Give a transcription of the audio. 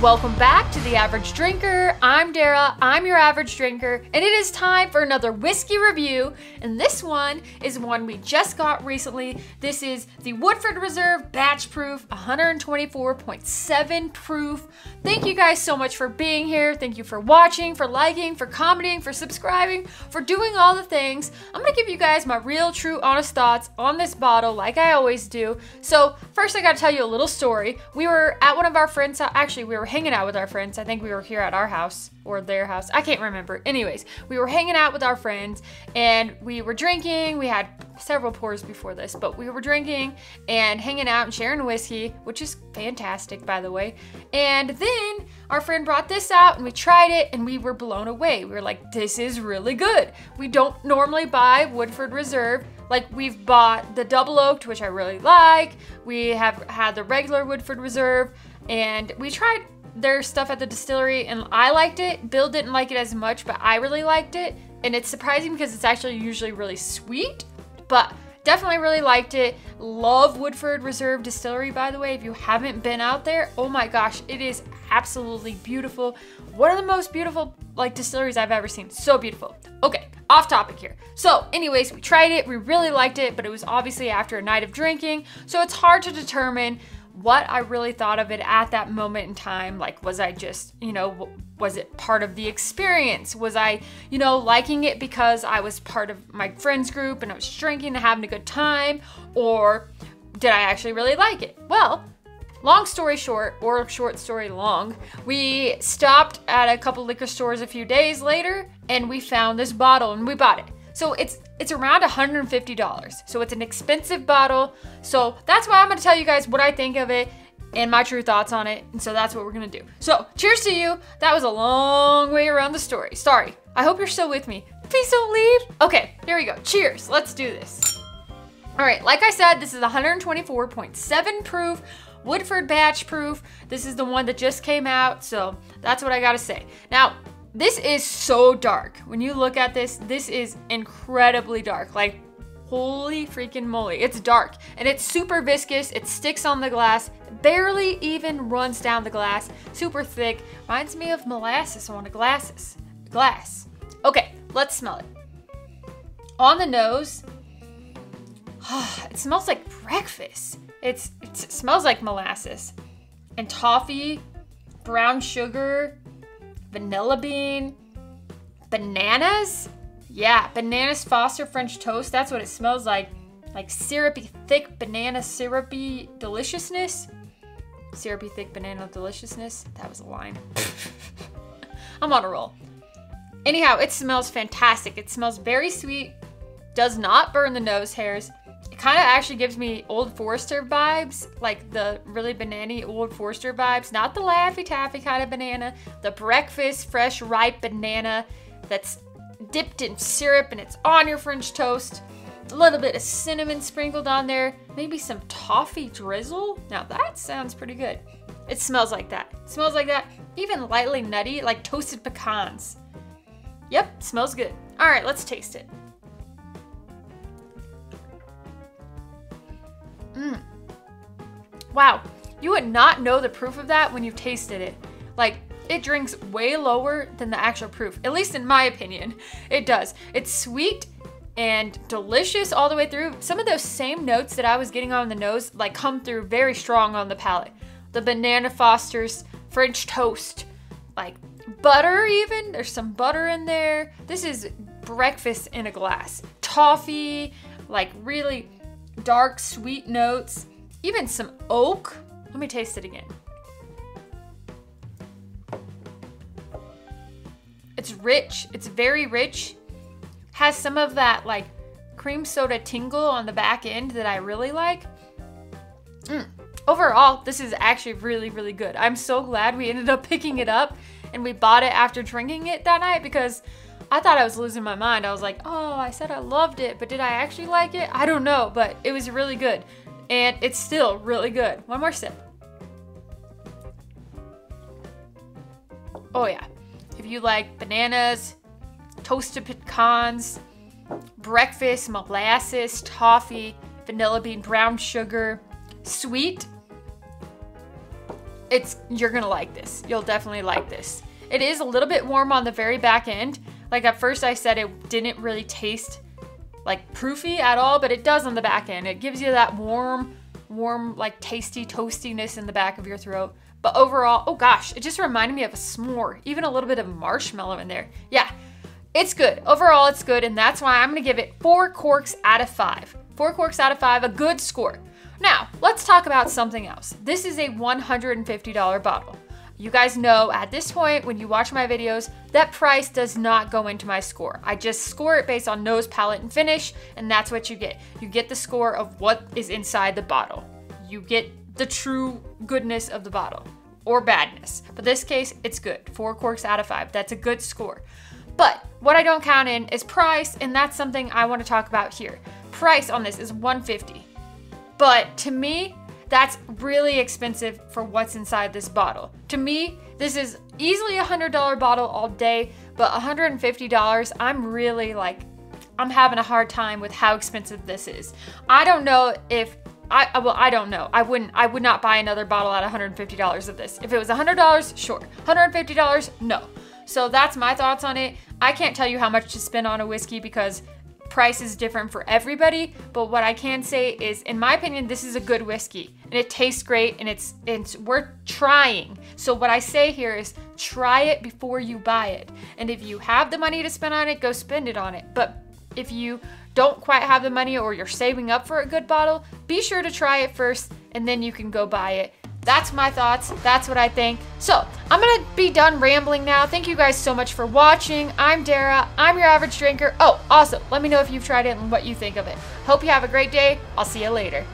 Welcome back to The Average Drinker. I'm Dara, I'm your average drinker, and it is time for another whiskey review. And this one is one we just got recently. This is the Woodford Reserve Batch Proof 124.7 proof. Thank you guys so much for being here. Thank you for watching, for liking, for commenting, for subscribing, for doing all the things. I'm gonna give you guys my real, true, honest thoughts on this bottle, like I always do. So, first, I gotta tell you a little story. We were at one of our friends' actually, we were hanging out with our friends. I think we were here at our house or their house. I can't remember. Anyways, we were hanging out with our friends and we were drinking. We had several pours before this, but we were drinking and hanging out and sharing whiskey, which is fantastic, by the way. And then our friend brought this out and we tried it and we were blown away. We were like, this is really good. We don't normally buy Woodford Reserve. Like we've bought the double oaked, which I really like. We have had the regular Woodford Reserve and we tried their stuff at the distillery and I liked it. Bill didn't like it as much, but I really liked it. And it's surprising because it's actually usually really sweet, but definitely really liked it. Love Woodford Reserve Distillery, by the way. If you haven't been out there, oh my gosh, it is absolutely beautiful. One of the most beautiful like distilleries I've ever seen. So beautiful. Okay, off topic here. So, anyways, we tried it. We really liked it, but it was obviously after a night of drinking, so it's hard to determine what I really thought of it at that moment in time. Like, was I just, you know, was it part of the experience? Was I, you know, liking it because I was part of my friends group and I was drinking and having a good time? Or did I actually really like it? Well, long story short, or short story long, we stopped at a couple liquor stores a few days later and we found this bottle and we bought it. So it's it's around $150. So it's an expensive bottle. So that's why I'm gonna tell you guys what I think of it and my true thoughts on it. And so that's what we're gonna do. So cheers to you. That was a long way around the story. Sorry. I hope you're still with me. Please don't leave. Okay, here we go. Cheers. Let's do this. All right, like I said, this is 124.7 proof. Woodford batch proof. This is the one that just came out, so that's what I gotta say. Now, this is so dark. When you look at this, this is incredibly dark. Like, holy freaking moly. It's dark and it's super viscous. It sticks on the glass, barely even runs down the glass. Super thick. Reminds me of molasses on a glasses. Glass. Okay, let's smell it. On the nose, it smells like breakfast. It's, it smells like molasses and toffee, brown sugar, vanilla bean, bananas. Yeah, bananas Foster French toast. That's what it smells like. Like syrupy, thick banana syrupy deliciousness. Syrupy, thick banana deliciousness. That was a line. I'm on a roll. Anyhow, it smells fantastic. It smells very sweet, does not burn the nose hairs, kind of actually gives me Old Forester vibes, like the really banana Old Forester vibes. Not the Laffy Taffy kind of banana, the breakfast fresh ripe banana that's dipped in syrup and it's on your French toast. A little bit of cinnamon sprinkled on there, maybe some toffee drizzle. Now that sounds pretty good. It smells like that. It smells like that. Even lightly nutty, like toasted pecans. Yep, smells good. All right, let's taste it. Wow, you would not know the proof of that when you've tasted it. Like, it drinks way lower than the actual proof, at least in my opinion. It does. It's sweet and delicious all the way through. Some of those same notes that I was getting on the nose, like, come through very strong on the palate. The Banana Foster's French toast, like butter even. There's some butter in there. This is breakfast in a glass. Toffee, like really dark, sweet notes, even some oak. Let me taste it again. It's rich, it's very rich. Has some of that like cream soda tingle on the back end that I really like. Mm. Overall, this is actually really, really good. I'm so glad we ended up picking it up and we bought it after drinking it that night because I thought I was losing my mind. I was like, oh, I said I loved it, but did I actually like it? I don't know, but it was really good. And it's still really good. One more sip. Oh, yeah. If you like bananas, toasted pecans, breakfast, molasses, toffee, vanilla bean, brown sugar, sweet, it's you're gonna like this. You'll definitely like this. It is a little bit warm on the very back end. Like at first I said it didn't really taste like proofy at all, but it does on the back end. It gives you that warm, warm, like tasty toastiness in the back of your throat. But overall, oh gosh, it just reminded me of a s'more, even a little bit of marshmallow in there. Yeah, it's good. Overall, it's good, and that's why I'm gonna give it four corks out of five. Four corks out of five, a good score. Now, let's talk about something else. This is a $150 bottle. You guys know at this point, when you watch my videos, that price does not go into my score. I just score it based on nose, palate, and finish, and that's what you get. You get the score of what is inside the bottle. You get the true goodness of the bottle or badness. But this case, it's good. Four corks out of five. That's a good score. But what I don't count in is price, and that's something I want to talk about here. Price on this is 150. But to me, that's really expensive for what's inside this bottle. To me, this is easily a $100 bottle all day, but $150, I'm really like, I'm having a hard time with how expensive this is. I don't know if I well, I don't know. I wouldn't. I would not buy another bottle at $150 of this. If it was $100, sure. $150, no. So that's my thoughts on it. I can't tell you how much to spend on a whiskey because price is different for everybody. But what I can say is, in my opinion, this is a good whiskey and it tastes great and it's it's worth trying. So what I say here is try it before you buy it. And if you have the money to spend on it, go spend it on it. But if you don't quite have the money or you're saving up for a good bottle, be sure to try it first and then you can go buy it. That's my thoughts. That's what I think. So, I'm going to be done rambling now. Thank you guys so much for watching. I'm Dara. I'm your average drinker. Oh, also, let me know if you've tried it and what you think of it. Hope you have a great day. I'll see you later.